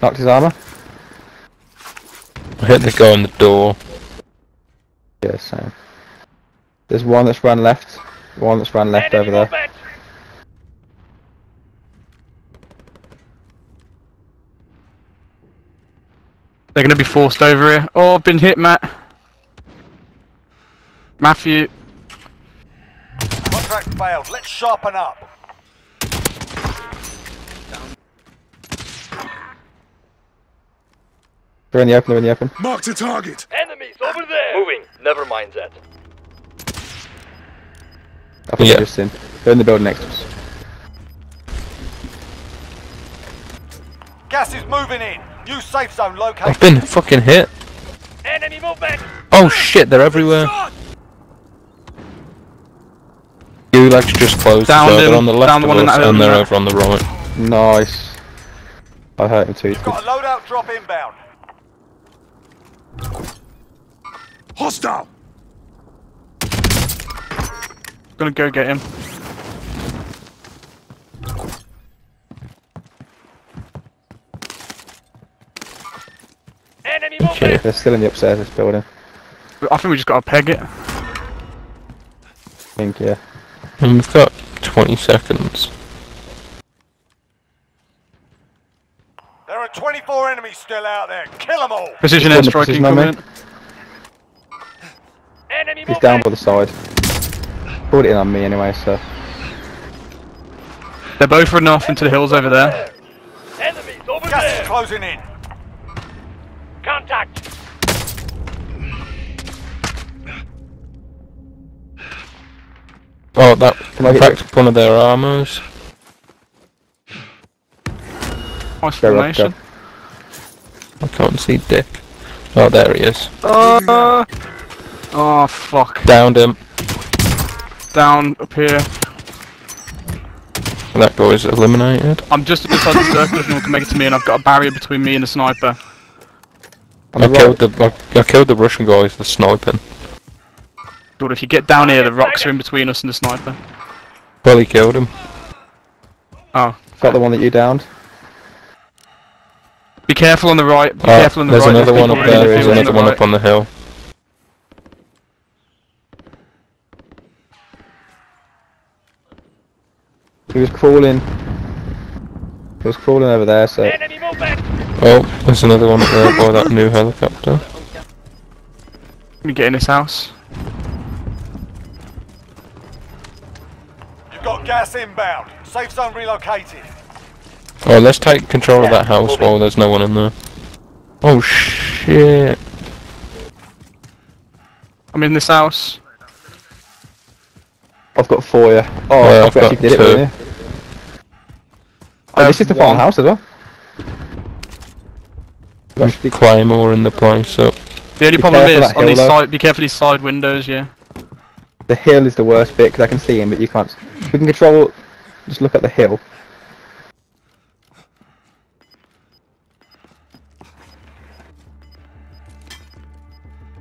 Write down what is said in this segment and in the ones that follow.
Knocked his armor. I hit the guy on the door. Yeah, same. There's one that's run left. One that's run left over there. They're gonna be forced over here. Oh, I've been hit, Matt. Matthew. Contract failed. Let's sharpen up. They're in the open, they're in the open. Marked a target. Enemies over there! Moving. Never mind that. I think Yeah. they're just in. They're in the building next to us. Gas is moving in. New safe zone I've been fucking hit. Enemy movement! Oh shit, they're everywhere. You like just closed down so on the left Downed the of one us that and they're over on the right. Nice. I hurt him too. Got a loadout drop inbound. Hostile. Gonna go get him. Enemy Okay. They're still in the upstairs of this building. I think we just gotta peg it. I think, yeah. And we've got 20 seconds. There are 24 enemies still out there. Kill them all. Precision He's air on striking precision coming in. Enemy He's down by the side. Brought it in on me anyway, so. They're both running off into the hills over there. Enemies over Gas there! is closing in. Contact! Oh, that I get cracked one of their armors. Nice formation. I can't see Dick. Oh, there he is. Uh, oh fuck. Downed him. Down up here. That guy's eliminated. I'm just inside the circle if anyone can make it to me, and I've got a barrier between me and the sniper. I the killed the I, I killed the Russian guy with the sniping. Lord, if you get down here, the rocks are in between us and the sniper. Well, he killed him. Oh. Got the one that you downed. Be careful on the right. Be Oh, careful on the there's right. another one up there. There's another one right. up on the hill. He was crawling. He was crawling over there, so. Oh, there's another one up there by that new helicopter. Let me get in this house. You've got gas inbound. Safe zone relocated. Oh, let's take control of that house while there's no one in there. Oh shit! I'm in this house. I've got four, yeah. Oh, Uh, I I've got did it, two. Didn't you? Oh, this is the one. farmhouse as well. There's Claymore in the place, so The only Be problem is on these though. side. Be careful these side windows. Yeah. The hill is the worst bit because I can see him, but you can't. We can control. Just look at the hill.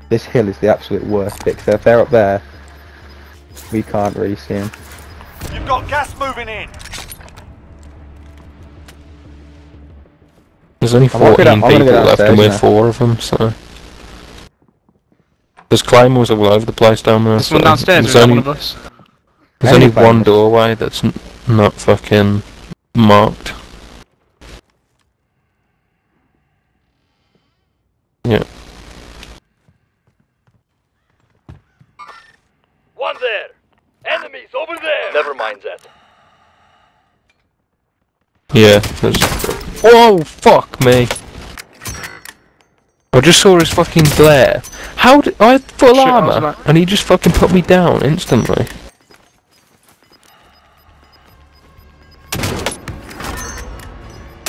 This hill is the absolute worst bit. So if they're up there, we can't really see him. You've got gas moving in. There's only I'm gonna go 14 I'm people go left and we're now. four of them, so... There's Claymores all over the place down there. This one downstairs. There's only, one of us? there's only one doorway that's n not fucking marked. Yeah. One there! Enemies over there! Never mind that. Yeah, there's... Whoa, fuck me! I just saw his fucking glare. How did... I had full Shit, armour, like- and he just fucking put me down instantly.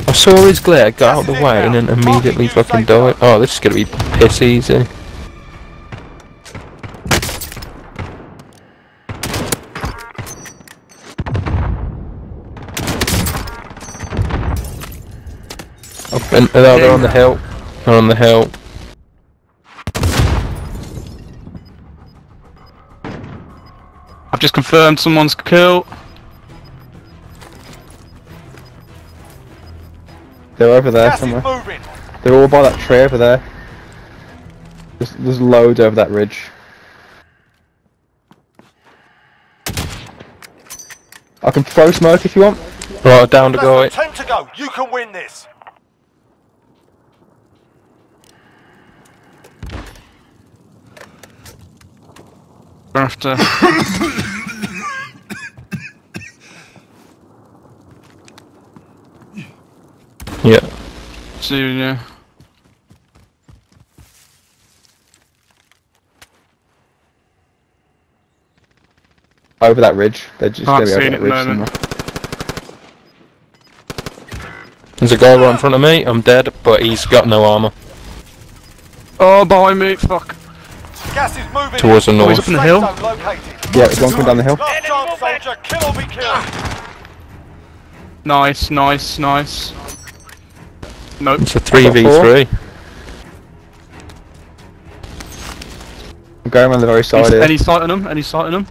I saw his glare, got out of the way, and then immediately fucking died. Oh, this is gonna be piss easy. And, and oh, they're on the hill. They're on the hill. I've just confirmed someone's kill. They're over there Gas somewhere. They're all by that tree over there. There's, there's loads over that ridge. I can throw smoke if you want. Right, down to Less go. than ten to go. You can win this. Gonna have. Yeah. see, yeah. Over that ridge. They're just Can't gonna be over that ridge There's a guy right in front of me. I'm dead, but he's got no armor. Oh, behind me, fuck. Gas is moving. Towards the in. north. He's up in the hill. Yeah, there's going coming down the hill. Last chance, soldier. Kill or be killed. Nice, nice, nice. Nope. It's a 3v3. I'm going around the very side Any, here. any sight on him? Any sight on him?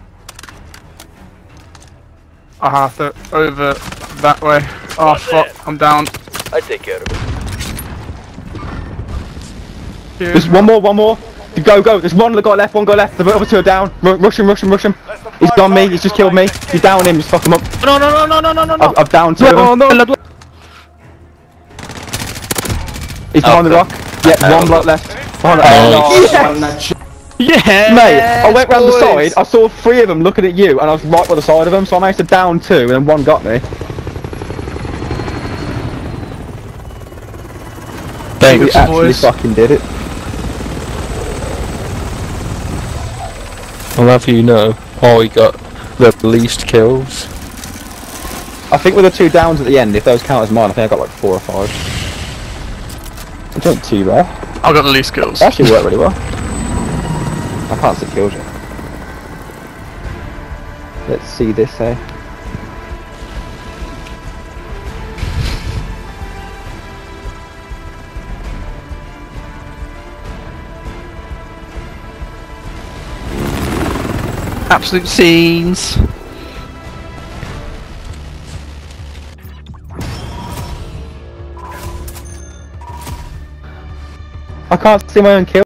I have to over that way. Oh fuck, I'm down. I take care of it. Here. There's one more, one more. Go, go. There's one that got left, one got left. The other two are down. Ru- rush him, rush him, rush him. Less than He's five done me. He's just killed me. remaining. You down him. Just fuck him up. No, no, no, no, no, no, no, no. I've, I've downed two of them. no, no. He's behind the rock. Yeah, one block left. Behind the Nice. Yes! Yeah, Mate, I went round the side, I saw three of them looking at you, and I was right by the side of them, so I managed to down two, and then one got me. Thanks. We actually boys. fucking did it. I'll have you know, I got the least kills. I think with the two downs at the end, if those count as mine, I think I got like four or five. It wasn't too bad. I got the least kills. It actually worked really well. I can't see kills yet. Let's see this, eh? Absolute scenes. I can't see my own kill.